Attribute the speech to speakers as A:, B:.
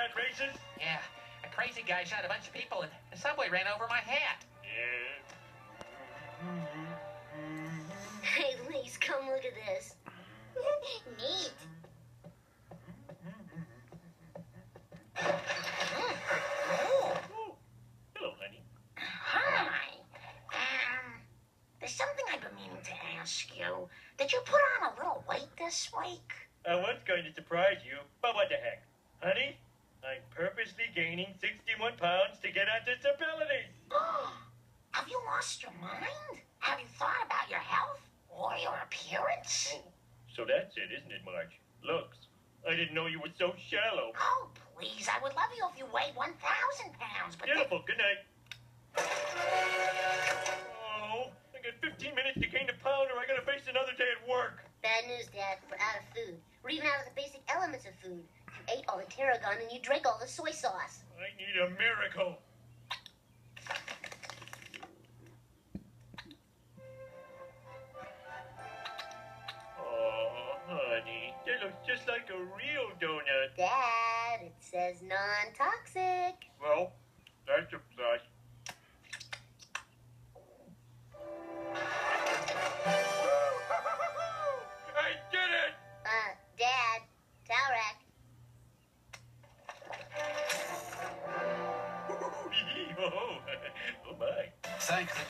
A: rat races?
B: Yeah, a crazy guy shot a bunch of people and the subway ran over my hat.
A: Yeah.
C: Hey, Lise, come look at this. Neat.
A: Oh, hello, honey.
C: Hi. Um, there's something I've been meaning to ask you. Did you put on a little weight this week?
A: I was going to surprise you, but what the heck? Honey, I'm purposely gaining 61 pounds to get on disability.
C: Have you lost your mind? Have you thought about your health or your appearance?
A: Oh, so that's it, isn't it, Marge? Looks. I didn't know you were so shallow.
C: Oh, please, I would love you if you weighed 1,000 pounds, but
A: Beautiful. Good night. Oh, I got 15 minutes to gain a pound or I gotta face another day at work.
C: Bad news, Dad. We're out of food. We're even out of the basic elements of food. You ate all the tarragon and you drank all the soy sauce.
A: I need a miracle. Oh, honey, that looks just like a real donut.
C: Dad, it says non-toxic. Well, that's a Dalrak. oh my. Thank